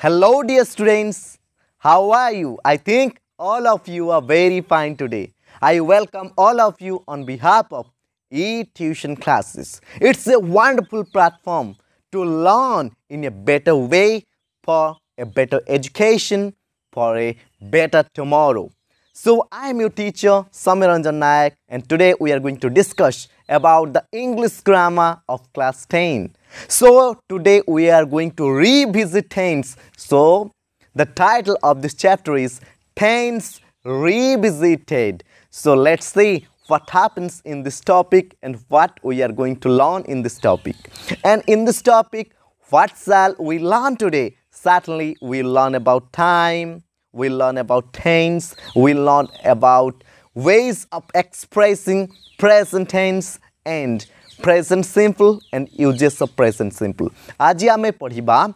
Hello, dear students. How are you? I think all of you are very fine today. I welcome all of you on behalf of e-tuition classes. It's a wonderful platform to learn in a better way for a better education, for a better tomorrow. So I am your teacher Samiranjan Nayak and today we are going to discuss about the English grammar of class 10. So today we are going to revisit tense. So the title of this chapter is Tense Revisited. So let's see what happens in this topic and what we are going to learn in this topic. And in this topic, what shall we learn today? Certainly we learn about time, we learn about tense, we learn about ways of expressing present tense and present simple and uses of present simple आज आम पढ़वा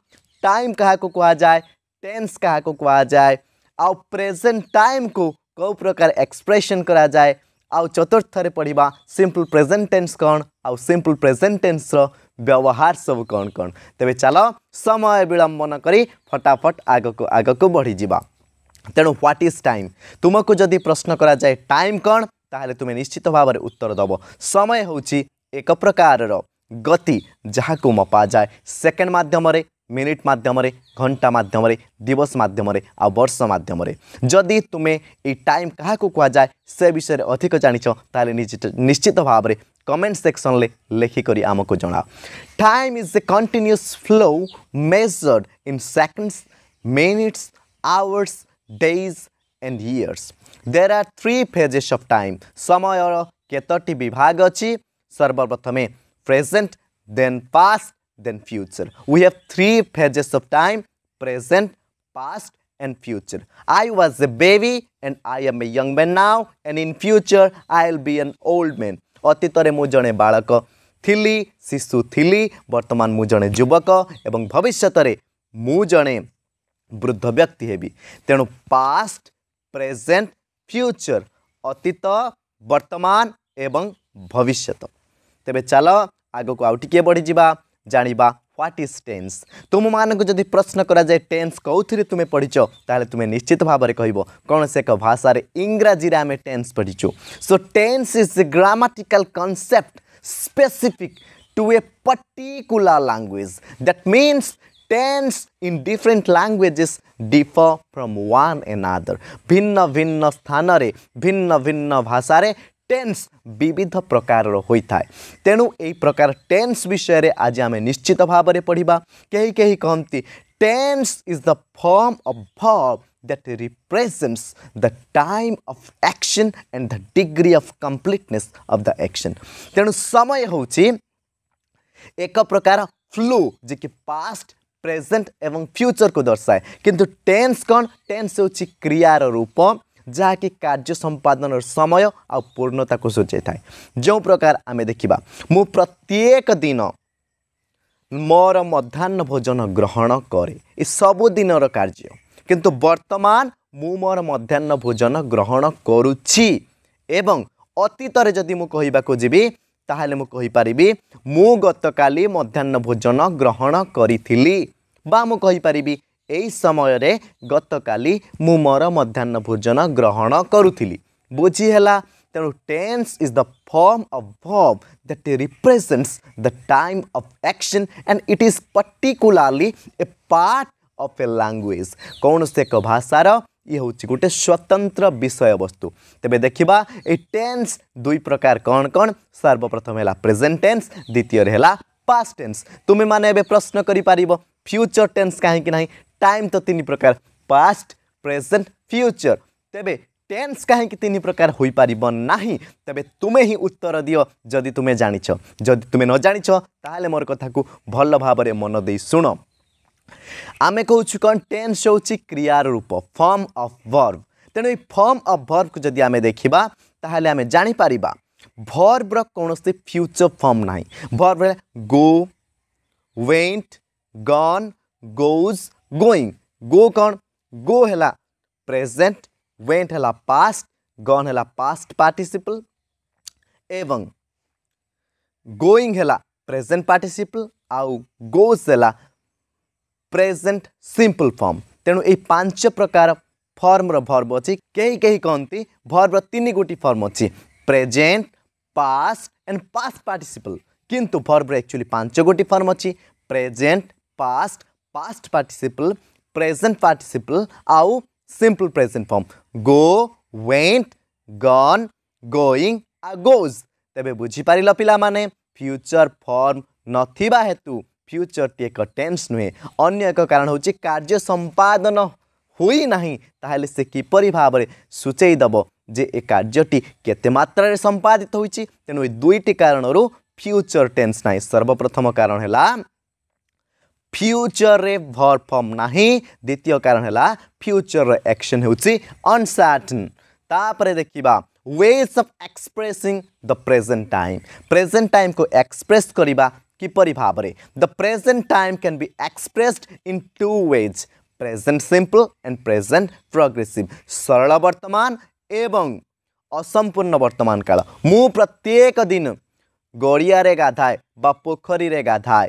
time क्या को कहा जाए tense क्या को जाए, आउ प्रेजेंट टाइम को कौ प्रकार एक्सप्रेसन कराए आउ चतुर्थ पढ़वा सिंपल प्रेजेंट टेंस कौन, आउ सिंपल प्रेजेंट टेंस व्यवहार सब कौन कौन। तेज चल, समय विलम्बन कर फटाफट आग को आग को बढ़ी जा तेणु ह्वाट इज़ टाइम तुमको जदि प्रश्न कराए टाइम कौन? ताहले तुम्हें निश्चित भाव उत्तर दब। समय हूँ ଏକ ପ୍ରକାରର ଗତି ଯାହାକୁ ମପାଯାଏ ସେକେଣ୍ଡ ମାଧ୍ୟମରେ ମିନିଟ୍ ମାଧ୍ୟମରେ ଘଣ୍ଟା ମାଧ୍ୟମରେ ଦିବସ ମାଧ୍ୟମରେ ଆଉ ବର୍ଷ ମାଧ୍ୟମରେ ଯଦି ତୁମେ ଏଇ ଟାଇମ୍ କାହାକୁ କୁହାଯାଏ ସେ ବିଷୟରେ ଅଧିକ ଜାଣିଛ ତାହେଲେ ନିଶ୍ଚିତ ଭାବରେ କମେଣ୍ଟ ସେକ୍ସନରେ ଲେଖିକରି ଆମକୁ ଜଣାଅ time is a continuous flow measured in seconds minutes hours days and years there are three phases of time ସମୟର କେତୋଟି ବିଭାଗ ଅଛି ସର୍ବପ୍ରଥମେ present then past then future. We have three phases of time present, past, and future. I was a baby and I am a young man now, and in future I'll be an old man. ଅତୀତରେ ମୁଁ ଜଣେ ବାଳକ ଥିଲି ଶିଶୁ ଥିଲି ବର୍ତ୍ତମାନ ମୁଁ ଜଣେ ଯୁବକ ଏବଂ ଭବିଷ୍ୟତରେ ମୁଁ ଜଣେ ବୃଦ୍ଧ ବ୍ୟକ୍ତି ହେବି ତେଣୁ ପାଷ୍ଟ ପ୍ରେଜେଣ୍ଟ ଫ୍ୟୁଚର ଅତୀତ ବର୍ତ୍ତମାନ ଏବଂ ଭବିଷ୍ୟତ ତେବେ ଚାଲ ଆଗକୁ ଆଉ ଟିକିଏ ବଢ଼ିଯିବା ଜାଣିବା ହ୍ୱାଟ୍ ଇଜ୍ ଟେନ୍ସ ତୁମମାନଙ୍କୁ ଯଦି ପ୍ରଶ୍ନ କରାଯାଏ ଟେନ୍ସ କେଉଁଥିରେ ତୁମେ ପଢ଼ିଛ ତାହେଲେ ତୁମେ ନିଶ୍ଚିତ ଭାବରେ କହିବ କୌଣସି ଏକ ଭାଷାରେ ଇଂରାଜୀରେ ଆମେ ଟେନ୍ସ ପଢ଼ିଛୁ so tense is a grammatical concept specific to a particular language. That means tense in different languages differ from one another. ଭିନ୍ନ ଭିନ୍ନ ସ୍ଥାନରେ ଭିନ୍ନ ଭିନ୍ନ ଭାଷାରେ ଟେନ୍ସ ବିବିଧ ପ୍ରକାରର ହୋଇଥାଏ ତେଣୁ ଏହି ପ୍ରକାର ଟେନ୍ସ ବିଷୟରେ ଆଜି ଆମେ ନିଶ୍ଚିତ ଭାବରେ ପଢ଼ିବା କେହି କେହି କହନ୍ତି tense is the form of verb that represents the time of action and the degree of completeness of the action ତେଣୁ ସମୟ ହେଉଛି ଏକ ପ୍ରକାର ଫ୍ଲୁ ଯିଏକି ପାଷ୍ଟ ପ୍ରେଜେଣ୍ଟ ଏବଂ ଫ୍ୟୁଚରକୁ ଦର୍ଶାଏ କିନ୍ତୁ ଟେନ୍ସ କ'ଣ ଟେନ୍ସ ହେଉଛି କ୍ରିୟାର ରୂପ ଯାହାକି କାର୍ଯ୍ୟ ସମ୍ପାଦନର ସମୟ ଆଉ ପୂର୍ଣ୍ଣତାକୁ ସୂଚାଇଥାଏ ଯେଉଁ ପ୍ରକାର ଆମେ ଦେଖିବା ମୁଁ ପ୍ରତ୍ୟେକ ଦିନ ମୋର ମଧ୍ୟାହ୍ନ ଭୋଜନ ଗ୍ରହଣ କରେ ଏ ସବୁଦିନର କାର୍ଯ୍ୟ କିନ୍ତୁ ବର୍ତ୍ତମାନ ମୁଁ ମୋର ମଧ୍ୟାହ୍ନ ଭୋଜନ ଗ୍ରହଣ କରୁଛି ଏବଂ ଅତୀତରେ ଯଦି ମୁଁ କହିବାକୁ ଯିବି ତାହେଲେ ମୁଁ କହିପାରିବି ମୁଁ ଗତକାଲି ମଧ୍ୟାହ୍ନ ଭୋଜନ ଗ୍ରହଣ କରିଥିଲି ବା ମୁଁ କହିପାରିବି ଏହି ସମୟରେ ଗତକାଲି ମୁଁ ମୋର ମଧ୍ୟାହ୍ନ ଭୋଜନ ଗ୍ରହଣ କରୁଥିଲି ବୁଝି ହେଲା ତେଣୁ tense is the form of verb that represents the time of action and it is particularly a part of a language କୌଣସି ଏକ ଭାଷାର ଇଏ ହେଉଛି ଗୋଟେ ସ୍ୱତନ୍ତ୍ର ବିଷୟବସ୍ତୁ ତେବେ ଦେଖିବା ଏଇ ଟେନ୍ସ ଦୁଇ ପ୍ରକାର କ'ଣ କ'ଣ ସର୍ବପ୍ରଥମେ ହେଲା ପ୍ରେଜେଣ୍ଟ ଟେନ୍ସ ଦ୍ୱିତୀୟରେ ହେଲା ପାଷ୍ଟ ଟେନ୍ସ ତୁମେମାନେ ଏବେ ପ୍ରଶ୍ନ କରିପାରିବ ଫ୍ୟୁଚର ଟେନ୍ସ କାହିଁକି ନାହିଁ टाइम तो तीन प्रकार पास्ट प्रेजेंट फ्यूचर तेरे टेन्स कहीं तीन प्रकार हो पार ना तुम्हें ही उत्तर दियो जदि तुम्हें जाच जदि तुम्हें न जाच ताल मोर कथा को भल भाव मन दे शुण आम कौच कौन टेन्स हूँ क्रियार रूप फर्म अफ भर्व तेणु फर्म अफ भर्व को जदि आम देखा तेल आम जापर भर्व्र कौन फ्यूचर फर्म ना verb go went gone goes going go कौन? गो है प्रेजेंट वेंट है पास्ट गन है पास्ट पार्टिसिपल एवं गोईंग है प्रेजेंट पार्टिसिपल आउ गोज है प्रेजेंट सिंपल फर्म तेणु ये पाँच प्रकार फर्म्र भर्व अच्छी कहीं कहीं कहते भर्व तीन गोटी फर्म अच्छी present past and past participle किंतु भर्ब्र एक्चुअली पाँच गोटी फर्म अच्छी present past past participle present participle आउ simple present form go went gone going आ गोज तेरे बुझीपार पाने फ्यूचर फर्म नथिबा हेतु फ्यूचर टी एक टेन्स नुहे अन्य एक कारण हूँ कार्य संपादन होना ताहले से किपर भाव में दब जे ए कार्यटी केते मात्रा संपादित होती तेणु दुईटी कारण फ्यूचर टेन्स ना सर्वप्रथम कारण है फ्यूचर भर्ब फर्म ना द्वितीय कारण है फ्यूचर रक्शन होनसर्टन तापर देखा ways of expressing the present time present time को एक्सप्रेस करवा किपर भाव में the present time can be expressed in two ways present simple and present progressive सरल वर्तमान एवं असंपूर्ण वर्तमान काल मु प्रत्येक दिन गड़िया गाधाए बा पोखरी गाधाए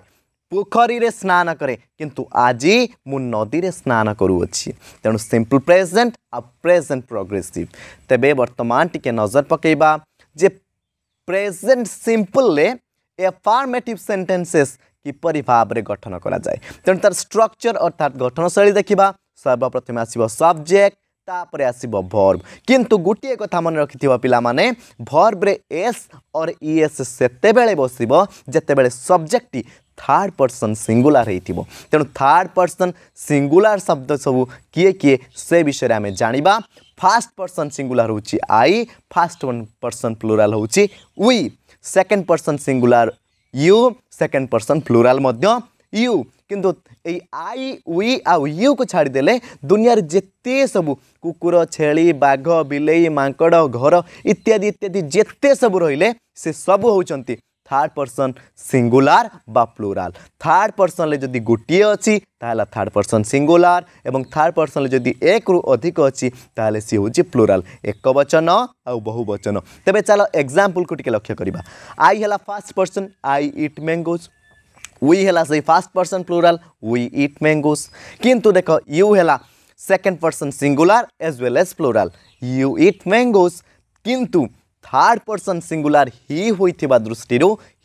पोखरी स्नान करे किंतु आज मु नदी स्नान करुच्छी तेणु सिंपल प्रेजेंट आ प्रेजेंट प्रोग्रेसिव तेबे वर्तमान टिके नज़र पकेबा जे प्रेजेंट सिंपल ले एफार्मेटिव सेंटेंसेस किपरि भाव गठन करा जाए तेणु तार स्ट्रक्चर अर्थात गठन शैली देखा सर्वप्रथम आसब सब्जेक्ट तापर आसब भर्ब किंतु गोटे कथा मन रखि पाने भर्ब्रे एस और इएस से बस ଥାର୍ଡ଼ ପର୍ସନ୍ ସିଙ୍ଗୁଲାର ହେଇଥିବ ତେଣୁ ଥାର୍ଡ଼ ପର୍ସନ୍ ସିଙ୍ଗୁଲାର ଶବ୍ଦ ସବୁ କିଏ କିଏ ସେ ବିଷୟରେ ଆମେ ଜାଣିବା ଫାର୍ଷ୍ଟ ପର୍ସନ୍ ସିଙ୍ଗୁଲାର ହେଉଛି ଆଇ ଫାର୍ଷ୍ଟ ପର୍ସନ୍ ପ୍ଲୁରାଲ୍ ହେଉଛି we second person singular you second person plural ମଧ୍ୟ ୟୁ କିନ୍ତୁ ଏଇ ଆଇ ଉଇ ଆଉ ୟୁକୁ ଛାଡ଼ିଦେଲେ ଦୁନିଆରେ ଯେତେ ସବୁ କୁକୁର ଛେଳି ବାଘ ବିଲେଇ ମାଙ୍କଡ଼ ଘର ଇତ୍ୟାଦି ଇତ୍ୟାଦି ଯେତେ ସବୁ ରହିଲେ ସେ ସବୁ ହେଉଛନ୍ତି থার্ড পর্সন সিঙ্গুলার বা প্লুরাল থার্ড পর্সনলে যদি গোটিয়ে অছি তাহলে থার্ড পর্সন সিঙ্গুলার এবং থার্ড পর্সনলে যদি একরু অধিক অছি তাহলে সি হচ্ছে প্লুরাল এক বচন আউ বহু বচন তবে চাল এক্সাম্পল কু টিকে লক্ষ্য করিবা আই হেলা first person I eat mangoes we হেলা সেই first person plural we eat mangoes কিন্তু দেখ ইউ হেলা second person singular as well as plural you eat mangoes কিন্তু থার্ড পর্সন সিঙ্গুলার হি হয়ে দৃষ্টি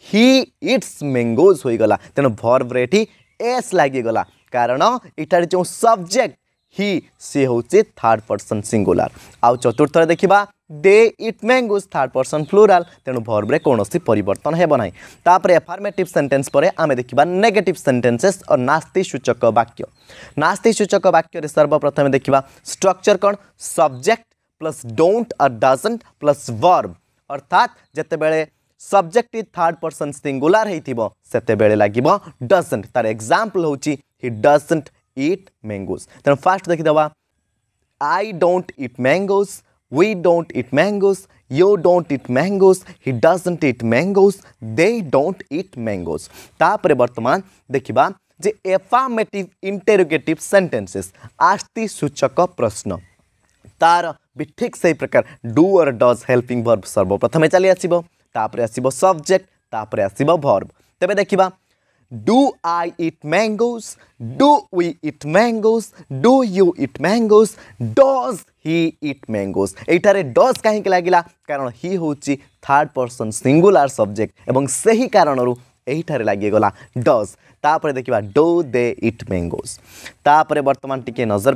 হি ইটস ম্যাঙ্গোজ হয়ে গলা তেমন ভর্ভরে এটি এস লাগিগলা কারণ এটার যে সবজেক্ট হি সি হচ্ছে থার্ড পর্সন সিঙ্গুলার আউ চতুর্থরে দেখিবা they eat mangoes third person plural তেণু ভর্বরে কৌশি পরিবর্তন হব না তাপরে এফার্মেটিভ সেটেন্স পরে আমি দেখিবা নেগেটিভ সেটেন্সেস ও নাস্তি সূচক বাক্য নাস্তি সূচক বাক্যরে সর্বপ্রথমে দেখিবা স্ট্রকচর কোণ সবজেক্ট प्लस डोंट और डजंट प्लस वर्ब अर्थात जितेबले सब्जेक्ट थार्ड पर्सन सिंगुलार होते लगे डजंट तार एग्ज़ाम्पल हूँ हि डजंट इट मैंगोज तेणु first देखीदे I don't eat mangoes we don't eat mangoes you don't eat mangoes he doesn't eat mangoes they don't eat mangoes तापर बर्तमान देखा जे एफामेटिव interrogative sentences आस्ति सूचक प्रश्न। तार भी ठीक से प्रकार डू और डज हेल्पिंग भर्ब सर्वप्रथम चली आसो सब्जेक्ट तापर आसब भर्ब तेरे देखा do I eat mangoes do eat mangoes do you eat mangoes does he eat mangoes ये डज कहीं लगे कारण हि हूँ थार्ड पर्सन सिंगुलार सब्जेक्ट और से ही कारण यहीठार लगिगला डज तापर देखा डो दे इट मैंगोज तापर बर्तमान टी नज़र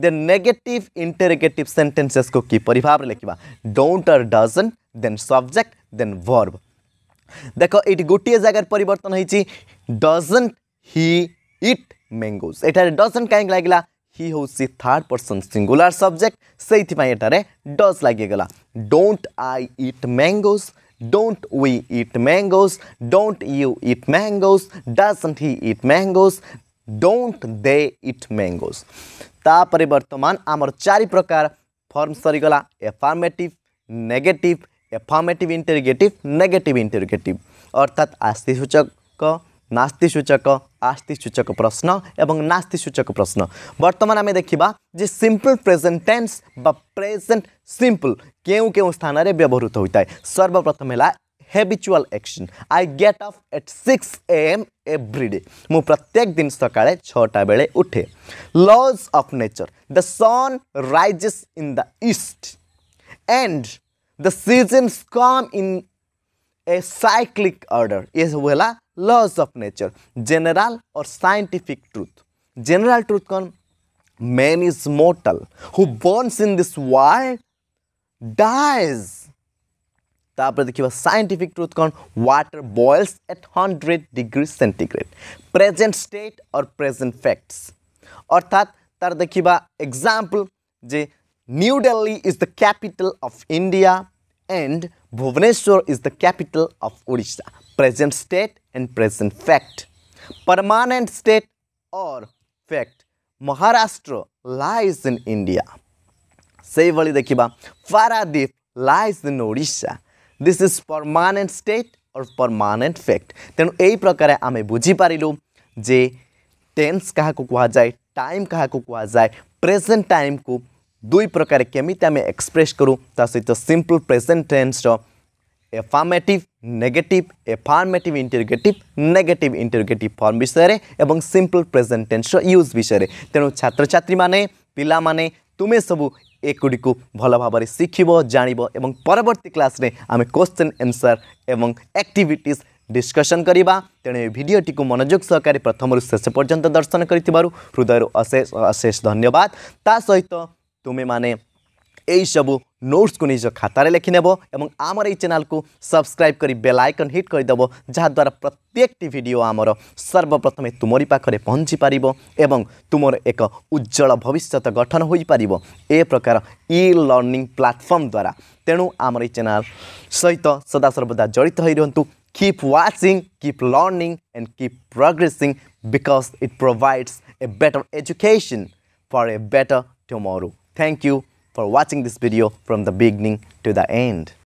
देन नेगेटिव इंटेरोगेटिव सेंटेंसेस को किपरि भाव में लिखा डोंट और doesn't then subject then verb देख ये गोटे जगार होती डजन हि इट मैंगोज ये डजन कहीं लगे हि हूँ थार्ड पर्सन सिंगुलार सब्जेक्ट से does लगिगला। Don't I eat mangoes don't we eat mangoes don't you eat mangoes doesn't he eat mangoes don't they mangoes तापर बर्तमान आमर चारि प्रकार form सरीगला affirmative negative affirmative interrogative negative interrogative अर्थात आस्ति सूचक नास्ति सूचक आस्ति सूचक प्रश्न एवं नास्ति सूचक प्रश्न बर्तमान आम देखा जे सिंपल प्रेजेंट टेन्स बा प्रेजेंट सिंपल केउ स्थान habitual action. I get up at 6 a.m. every day. Mu pratyek din sakale chhota bele uthe. Laws of nature. The sun rises in the east and the seasons come in a cyclic order. Yes, wala laws of nature. General or scientific truth. General truth kon man is mortal who burns in this world dies तापर देखिबा scientific truth कौन? Water boils at 100 degree centigrade present state और present facts अर्थात, तार देखा example J New Delhi is the capital of India and Bhubaneswar is the capital of Odisha present state and present fact permanent state or fact Maharashtra lies in India से वाली देखिबा Paradip lies in Odisha. this is permanent state or permanent fact ତେଣୁ ଏହି ପ୍ରକାର ଆମେ ବୁଝିପାରିଲୁ ଯେ tense କାହାକୁ କୁହାଯାଏ ଟାଇମ୍ କାହାକୁ କୁହାଯାଏ ପ୍ରେଜେଣ୍ଟ ଟାଇମ୍କୁ ଦୁଇ ପ୍ରକାର କେମିତି ଆମେ ଏକ୍ସପ୍ରେସ୍ କରୁ ତା ସହିତ simple present ଟେନ୍ସର affirmative negative affirmative interrogative negative interrogative form ବିଷୟରେ ଏବଂ ସିମ୍ପଲ୍ ପ୍ରେଜେଣ୍ଟ ଟେନ୍ସର ୟୁଜ୍ ବିଷୟରେ ତେଣୁ ଛାତ୍ରଛାତ୍ରୀମାନେ ପିଲାମାନେ ତୁମେ ସବୁ ଏଗୁଡ଼ିକୁ ଭଲ ଭାବରେ ଶିଖିବ ଜାଣିବ ଏବଂ ପରବର୍ତ୍ତୀ କ୍ଲାସ୍ରେ ଆମେ କୋଶ୍ଚିନ୍ ଏନ୍ସର୍ ଏବଂ ଆକ୍ଟିଭିଟିଜ୍ ଡିସ୍କସନ୍ କରିବା ତେଣୁ ଏ ଭିଡ଼ିଓଟିକୁ ମନୋଯୋଗ ସହକାରେ ପ୍ରଥମରୁ ଶେଷ ପର୍ଯ୍ୟନ୍ତ ଦର୍ଶନ କରିଥିବାରୁ ହୃଦୟରୁ ଅଶେଷ ଅଶେଷ ଧନ୍ୟବାଦ ତା ସହିତ ତୁମେମାନେ এইসবু নোটসକୁ ନିଜ ଖାତାରେ ଲେଖିନେବ ଏବଂ ଆମର ଏଇ ଚ୍ୟାନେଲକୁ ସବସ୍କ୍ରାଇବ୍ କରି ବେଲ୍ ଆଇକନ୍ ହିଟ୍ କରିଦେବ ଯାହାଦ୍ୱାରା ପ୍ରତ୍ୟେକଟି ଭିଡ଼ିଓ ଆମର ସର୍ବପ୍ରଥମେ ତୁମରି ପାଖରେ ପହଞ୍ଚିପାରିବ ଏବଂ ତୁମର ଏକ ଉଜ୍ଜଳ ଭବିଷ୍ୟତ ଗଠନ ହୋଇପାରିବ ଏ ପ୍ରକାର ଇ ଲର୍ଣ୍ଣିଂ ପ୍ଲାଟଫର୍ମ ଦ୍ୱାରା ତେଣୁ ଆମର ଏଇ ଚ୍ୟାନେଲ ସହିତ ସଦାସର୍ବଦା ଜଡ଼ିତ ହୋଇ ରୁହନ୍ତୁ keep watching, keep learning, and keep progressing because it provides a better education for a better tomorrow. Thank you. For watching this video from the beginning to the end